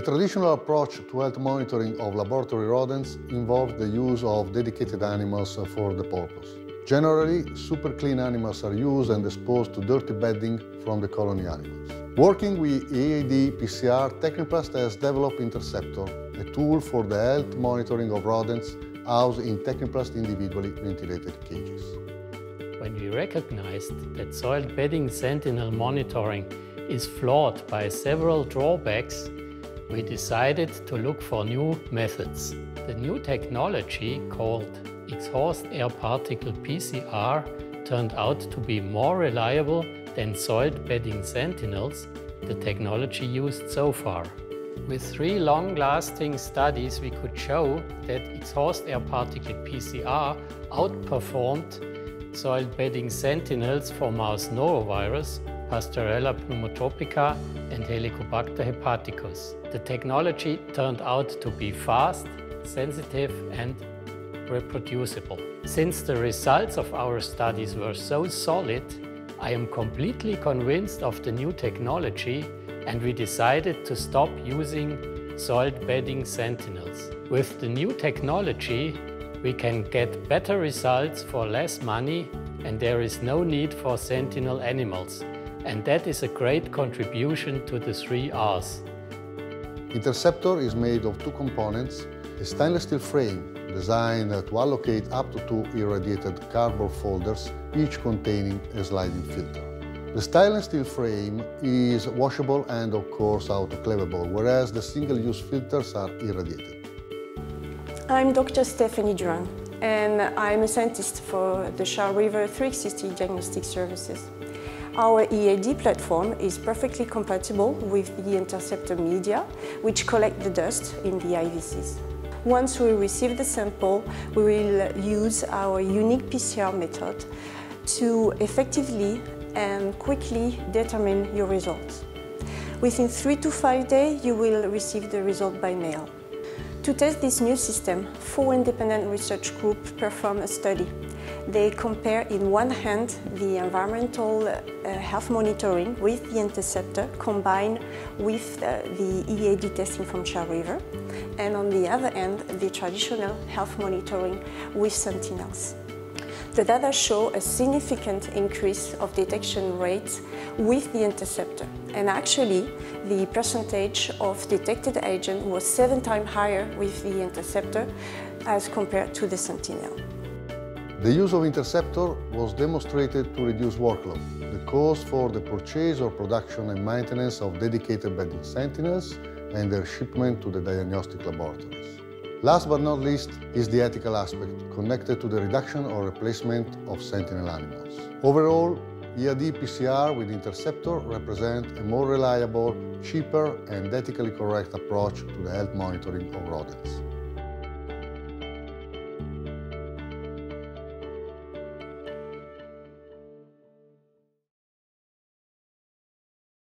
traditional approach to health monitoring of laboratory rodents involves the use of dedicated animals for the purpose. Generally, super clean animals are used and exposed to dirty bedding from the colony animals. Working with EAD PCR, Tecniplast has developed Interceptor, a tool for the health monitoring of rodents housed in Tecniplast individually ventilated cages. When we recognized that soiled bedding sentinel monitoring is flawed by several drawbacks, we decided to look for new methods. The new technology called exhaust air particle PCR turned out to be more reliable than soiled bedding sentinels, the technology used so far. With three long-lasting studies, we could show that exhaust air particle PCR outperformed soiled bedding sentinels for mouse norovirus, Pasteurella pneumotropica and Helicobacter hepaticus. The technology turned out to be fast, sensitive and reproducible. Since the results of our studies were so solid, I am completely convinced of the new technology and we decided to stop using soiled bedding sentinels. With the new technology, we can get better results for less money and there is no need for sentinel animals. And that is a great contribution to the three R's. Interceptor is made of two components, a stainless steel frame designed to allocate up to two irradiated cardboard folders, each containing a sliding filter. The stainless steel frame is washable and of course autoclavable, whereas the single-use filters are irradiated. I'm Dr. Stephanie Durand and I'm a scientist for the Charles River 360 Diagnostic Services. Our EAD platform is perfectly compatible with the interceptor media, which collect the dust in the IVCs. Once we receive the sample, we will use our unique PCR method to effectively and quickly determine your results. Within three to five days, you will receive the result by mail. To test this new system, four independent research groups performed a study. They compare in one hand the environmental uh, health monitoring with the interceptor combined with uh, the EAD testing from Charles River and on the other hand the traditional health monitoring with Sentinels. The data show a significant increase of detection rates with the interceptor. And actually, the percentage of detected agent was seven times higher with the interceptor as compared to the Sentinel. The use of interceptor was demonstrated to reduce workload, the cost for the purchase or production and maintenance of dedicated bedding sentinels and their shipment to the diagnostic laboratories. Last but not least is the ethical aspect connected to the reduction or replacement of sentinel animals. Overall, EAD PCR with Interceptor represent a more reliable, cheaper and ethically correct approach to the health monitoring of rodents.